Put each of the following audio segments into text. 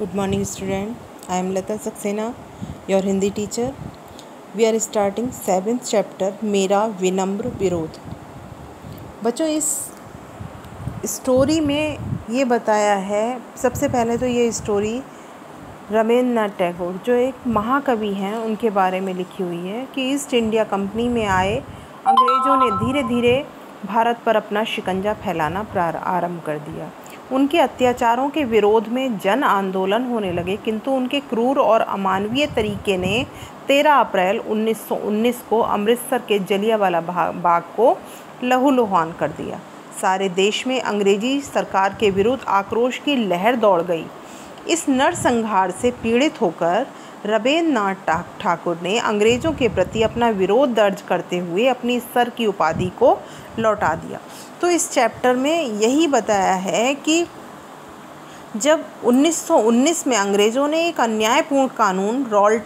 Good morning, student. I am Lata Saxena, your Hindi teacher. We are starting seventh chapter मेरा विनम्र विरोध बच्चों इस स्टोरी में ये बताया है सबसे पहले तो ये स्टोरी रवींद्रनाथ टैगोर जो एक महाकवि हैं उनके बारे में लिखी हुई है कि ईस्ट इंडिया कंपनी में आए अंग्रेज़ों ने धीरे धीरे भारत पर अपना शिकंजा फैलाना आरंभ कर दिया उनके अत्याचारों के विरोध में जन आंदोलन होने लगे, किंतु उनके क्रूर और अमानवीय तरीके ने 13 अप्रैल 1919 को अमृतसर के जलियावाला बाग को लहूलुहान कर दिया। सारे देश में अंग्रेज़ी सरकार के विरुद्ध आक्रोश की लहर दौड़ गई। इस नरसंहार से पीड़ित होकर रबीन्द्रनाथ ठाकुर ने अंग्रेज़ों के प्रति अपना विरोध दर्ज करते हुए अपनी सर की उपाधि को लौटा दिया। तो इस चैप्टर में यही बताया है कि जब 1919 में अंग्रेज़ों ने एक अन्यायपूर्ण कानून रॉल,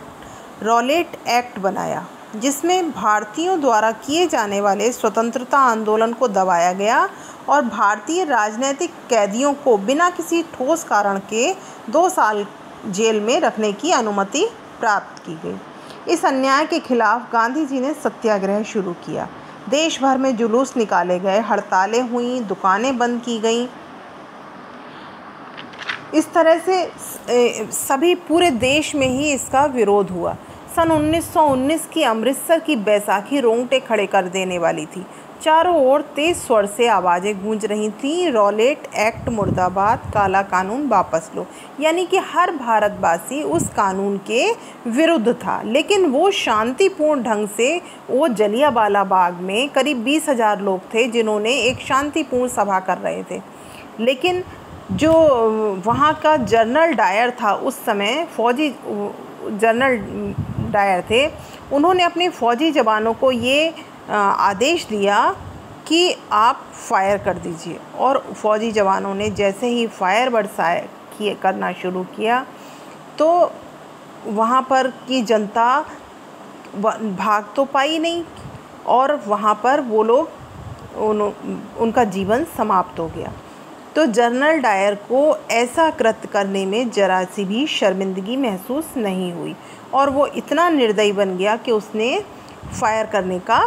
रॉलेट एक्ट बनाया, जिसमें भारतीयों द्वारा किए जाने वाले स्वतंत्रता आंदोलन को दबाया गया और भारतीय राजनीतिक कैदियों को बिना किसी ठोस कारण के दो साल जेल में रखने की अनुमति प्राप्त की गई। इस अन्याय के खिलाफ गांधी जी ने सत्याग्रह शुरू किया। देश भर में जुलूस निकाले गए, हड़तालें हुई, दुकानें बंद की गई। इस तरह से सभी पूरे देश में ही इसका विरोध हुआ। सन 1919 की अमृतसर की बैसाखी रोंगटे खड़े कर देने वाली थी। चारों ओर तेज स्वर से आवाज़ें गूंज रही थीं। रॉलेट एक्ट मुर्दाबाद, काला कानून वापस लो। यानी कि हर भारतवासी उस कानून के विरुद्ध था। लेकिन वो शांतिपूर्ण ढंग से वो जलियावाला बाग में करीब बीस हज़ार लोग थे जिन्होंने एक शांतिपूर्ण सभा कर रहे थे। लेकिन जो वहाँ का जनरल डायर था उस समय फौजी, जनरल डायर थे। उन्होंने अपने फ़ौजी जवानों को ये आदेश दिया कि आप फायर कर दीजिए। और फ़ौजी जवानों ने जैसे ही फायर बरसाए किए करना शुरू किया तो वहाँ पर की जनता भाग तो पाई नहीं और वहाँ पर वो लोग उन, उनका जीवन समाप्त हो गया। तो जनरल डायर को ऐसा कृत्य करने में जरा सी भी शर्मिंदगी महसूस नहीं हुई और वो इतना निर्दयी बन गया कि उसने फायर करने का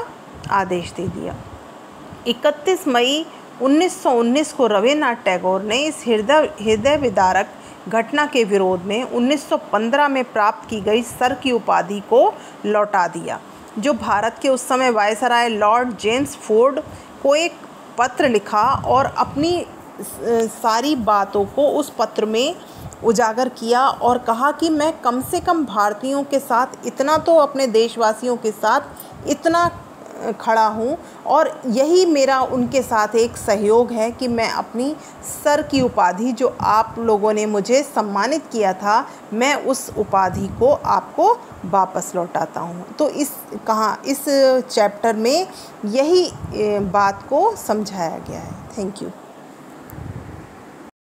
आदेश दे दिया। 31 मई 1919 को रविन्द्रनाथ टैगोर ने इस हृदय हृदय विदारक घटना के विरोध में 1915 में प्राप्त की गई सर की उपाधि को लौटा दिया, जो भारत के उस समय वायसराय लॉर्ड जेम्स फोर्ड को एक पत्र लिखा और अपनी सारी बातों को उस पत्र में उजागर किया और कहा कि मैं कम से कम भारतीयों के साथ, इतना तो अपने देशवासियों के साथ, इतना खड़ा हूँ और यही मेरा उनके साथ एक सहयोग है कि मैं अपनी सर की उपाधि जो आप लोगों ने मुझे सम्मानित किया था, मैं उस उपाधि को आपको वापस लौटाता हूँ। तो इस कहाँ, इस चैप्टर में यही बात को समझाया गया है। Thank you.